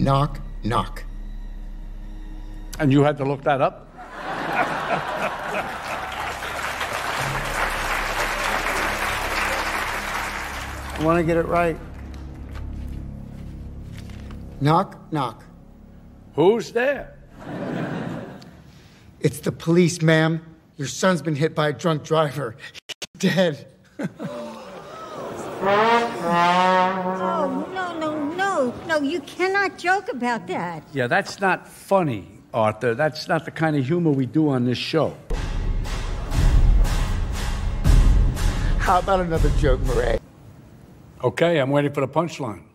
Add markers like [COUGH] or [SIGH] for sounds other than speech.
Knock, knock. And you had to look that up? I want to get it right. Knock, knock. Who's there? It's the police, ma'am. Your son's been hit by a drunk driver. He's dead. [LAUGHS] no. No, you cannot joke about that. Yeah, that's not funny, Arthur. That's not the kind of humor we do on this show. How about another joke, Murray? Okay, I'm waiting for the punchline.